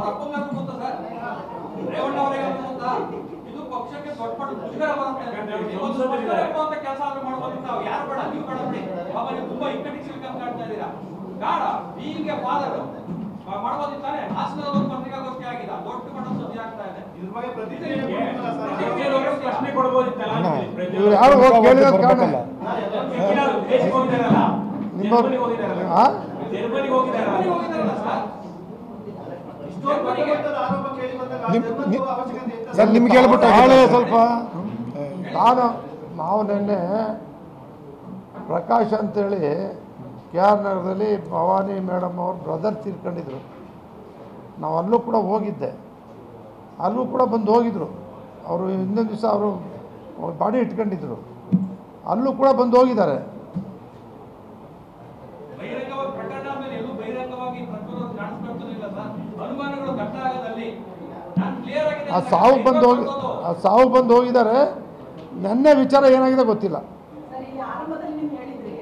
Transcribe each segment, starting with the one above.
ಅವ್ರ ಅಪ್ಪಂಗಾದ್ರು ಗೊತ್ತಾ ಸರ್? ರೇವಣ್ಣ ಅವರಿಗೆ ಗೊತ್ತಾ ಇದು ಪಕ್ಷಕ್ಕೆ ದೊಡ್ಡ ಮಟ್ಟ ಮುಜುಗರ ಬರುತ್ತೆ ಕೆಲಸ ಆದ್ರೂ ಮಾಡ್ಬೋದು ನಾವು ಯಾರು ಬೇಡ ನೀವು ಬೇಡ ಬಿಡಿ. ಬಾಬಾ ನೀವು ತುಂಬಾ ಇಕ್ಕಟ್ಟಿಗೆ ಸಿಲ್ಕಂತ ಕಾಡ್ತಾ ಇದ್ದೀರಾ. ಗಾಡ ಹೀಗೆ ಫಾದರ್ ಮಾಡ್ಬೋದಿತ್ತಾನೆ? ಹಾಸನದ ಒಂದು ಪತ್ರಿಕಾಗೋಷ್ಠಿ ಆಗಿದೆ ದೊಡ್ಡ ಮಟ್ಟ ಸುದ್ದಿ ಆಗ್ತಾ ಇದೆ. ಇದ್ರ ಬಗ್ಗೆ ಪ್ರತಿಕ್ರಿಯೆ. ಪ್ರಶ್ನೆ ಕೊಡ್ಬೋದಿತ್ತಲ್ಲ? ಇವ್ರು ಯಾರು ಹೋಗಿ ಕೇಳಿರೋದು ಕಾರಣ? ಸಿಕ್ಕಿಲ್ಲ, ದೇಶಕ್ಕೆ ಹೋಗಿದ್ದಾರಲ್ಲ? ನಿಮ್ಮ ಜರ್ಮನಿಗೆ ಸರ್ ಸರ್, ನಿಮ್ಗೆ ಹೇಳ್ಬಿಟ್ಟು ಸ್ವಲ್ಪ, ನಾನು ನಾವು ನಿನ್ನೆ ಪ್ರಕಾಶ್ ಅಂತೇಳಿ ಕೆ ಆರ್ ನಗರದಲ್ಲಿ ಭವಾನಿ ಮೇಡಮ್ ಅವ್ರ ಬ್ರದರ್ ತೀರ್ಕೊಂಡಿದ್ರು. ನಾವು ಅಲ್ಲೂ ಕೂಡ ಹೋಗಿದ್ದೆ. ಅಲ್ಲೂ ಕೂಡ ಬಂದು ಹೋಗಿದ್ರು. ಅವರು ಹಿಂದೊಂದು ದಿವಸ ಅವರು ಬಾಡಿ ಇಟ್ಕೊಂಡಿದ್ರು. ಅಲ್ಲೂ ಕೂಡ ಬಂದು ಹೋಗಿದ್ದಾರೆ. ಆ ಸಾವು ಬಂದು ಹೋಗಿ ಆ ಸಾವು ಬಂದು ಹೋಗಿದ್ದಾರೆ. ನನ್ನ ವಿಚಾರ ಏನಾಗಿದೆ ಗೊತ್ತಿಲ್ಲ. ಸರ್ ಇಲ್ಲಿ ಆರಂಭದಲ್ಲಿ ನೀವು ಹೇಳಿದ್ರಿ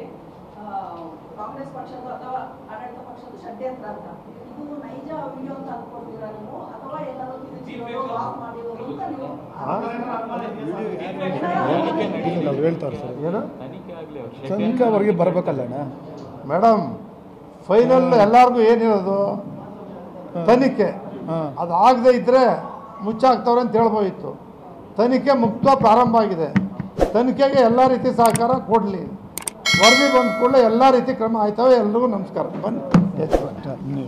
ಆ, ಕಾಂಗ್ರೆಸ್ ಪಕ್ಷದ ಅಥವಾ ಆಡಳಿತ ಪಕ್ಷದ ಷಡ್ಯಂತ್ರ ಅಂತ. ಇದು ನೈಜ ವಿಡಿಯೋ ಅಂತ ನೀವು? ಅಥವಾ ಎಲ್ಲರೂ ತಿರುಚಿರೋದು ಆಫ್ ಅಂತ ನೀವು ಇಲ್ಲ ನಾವು ಹೇಳ್ತಾರೆ ಸರ್ ಏನು ತನಿಖೆ ಅವ್ರಿಗೆ ಬರಬೇಕಲ್ಲಣ್ಣ. ಮೇಡಮ್ ಫೈನಲ್ ಎಲ್ಲಾರ್ಗು ಏನಿರೋದು? ತನಿಖೆ. ಅದು ಆಗದೆ ಇದ್ದರೆ ಮುಚ್ಚಾಕ್ತವ್ರೆ ಅಂತ ಹೇಳ್ಬೋಯಿತ್ತು ತನಿಖೆ ಮುಕ್ತ ಪ್ರಾರಂಭ ಆಗಿದೆ. ತನಿಖೆಗೆ ಎಲ್ಲ ರೀತಿ ಸಹಕಾರ ಕೊಡಲಿ. ವರದಿ ಬಂದ ಕೂಡಲೇ ಎಲ್ಲ ರೀತಿ ಕ್ರಮ ಆಯ್ತವೆ. ಎಲ್ರಿಗೂ ನಮಸ್ಕಾರ. ಬನ್ನಿ.